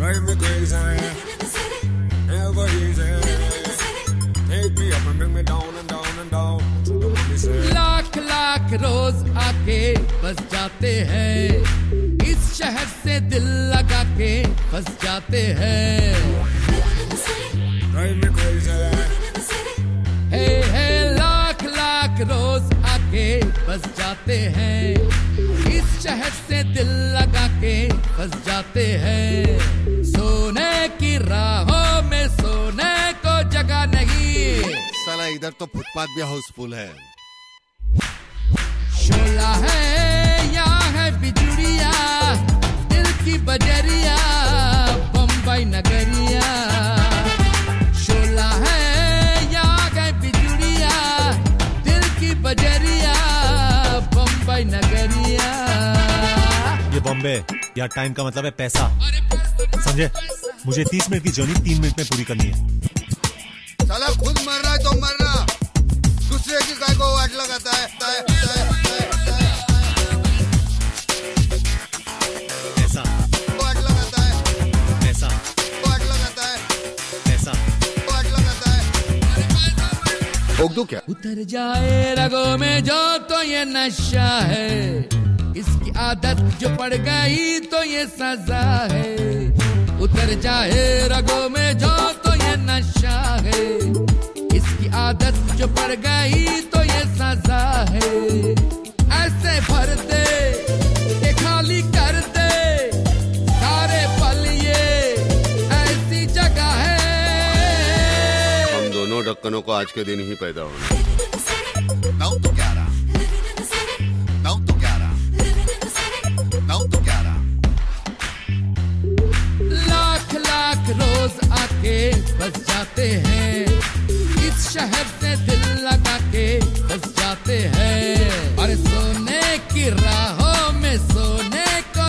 Drive me crazy. Never easy. Take me up and bring me down and down and down. Lakh lakh रोज आके बस जाते हैं इस शहर से दिल लगा के बस जाते हैं हे हे लाख लाख रोज आके बस जाते हैं इस शहर से दिल लगा के बस जाते इधर तो फुटपाथ भी हाउसफुल है। शोला है यहाँ है बिजुड़िया दिल की बजरिया बम्बई नगरिया। शोला है यहाँ है बिजुड़िया दिल की बजरिया बम्बई नगरिया। ये बॉम्बे या टाइम का मतलब है पैसा। समझे? मुझे तीस मिनट की जर्नी तीन मिनट में पूरी करनी है। साला खुद मर रहा है तो मर रहा क्या? उतर जाए रगों में जो तो ये नशा है। इसकी आदत जो पड़ गई तो ये सजा है। उतर जाए रगों में जो तो ये नशा है। इसकी आदत जो पड़ गई तो दोनों ढक्कनों को आज के दिन ही पैदा होना। नौ तो ग्यारह नौ तो ग्यारह नौ तो ग्यारह लाख लाख रोज आके बस जाते हैं। इस शहर से दिल लगा के बस जाते हैं। और सोने की सो